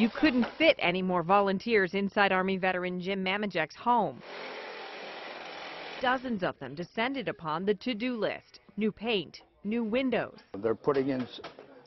You couldn't fit any more volunteers inside Army veteran Jim Mamajek's home. Dozens of them descended upon the to-do list. New paint, new windows. They're putting in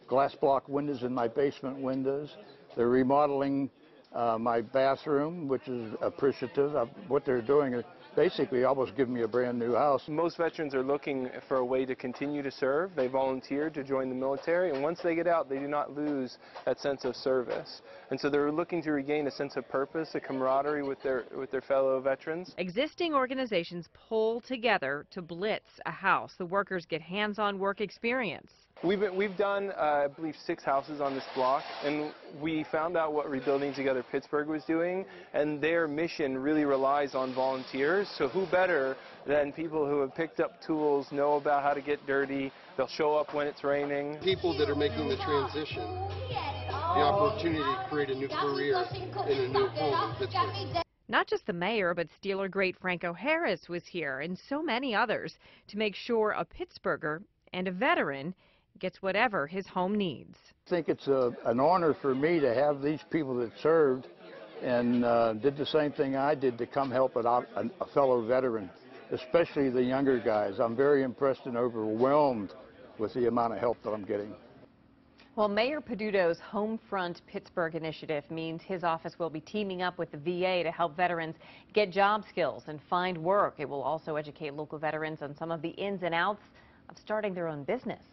glass block windows in my basement windows. They're remodeling uh, my bathroom, which is appreciative of what they're doing. is Basically, almost giving me a brand new house. Most veterans are looking for a way to continue to serve. They volunteered to join the military, and once they get out, they do not lose that sense of service. And so they're looking to regain a sense of purpose, a camaraderie with their with their fellow veterans. Existing organizations pull together to blitz a house. The workers get hands-on work experience. We've been, we've done, uh, I believe, six houses on this block, and we found out what Rebuilding Together Pittsburgh was doing, and their mission really relies on volunteers. So who better than people who have picked up tools, know about how to get dirty, they'll show up when it's raining. people that are making the transition the opportunity to create a new career in a new home in Pittsburgh. Not just the mayor, but Steeler great Franco Harris was here, and so many others, to make sure a Pittsburgher and a veteran gets whatever his home needs. I think it's a, an honor for me to have these people that served and uh, did the same thing I did to come help an, op- a fellow veteran, especially the younger guys. I'm very impressed and overwhelmed with the amount of help that I'm getting. Well, Mayor Peduto's Homefront Pittsburgh initiative means his office will be teaming up with the VA to help veterans get job skills and find work. It will also educate local veterans on some of the ins and outs of starting their own business.